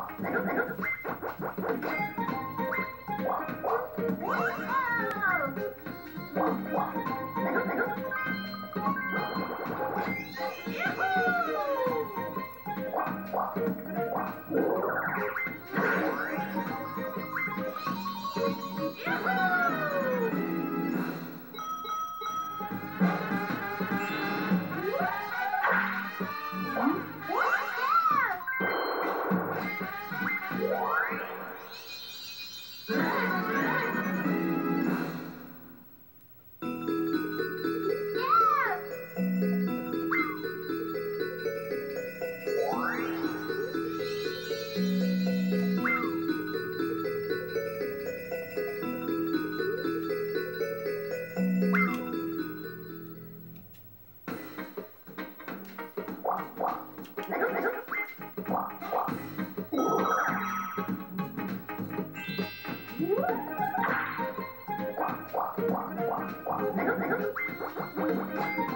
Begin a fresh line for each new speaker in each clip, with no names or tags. Wow.
Thank
you.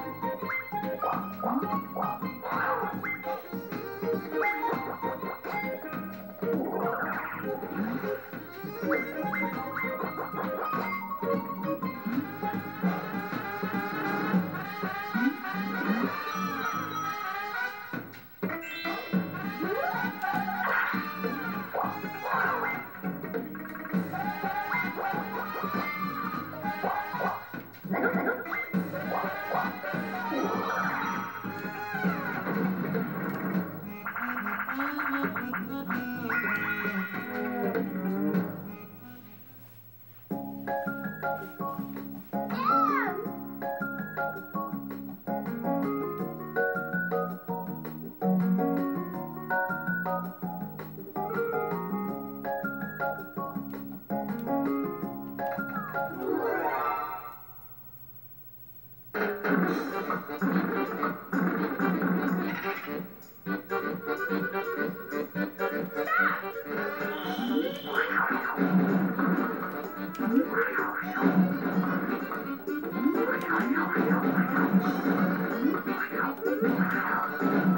Thank
you.
Wow.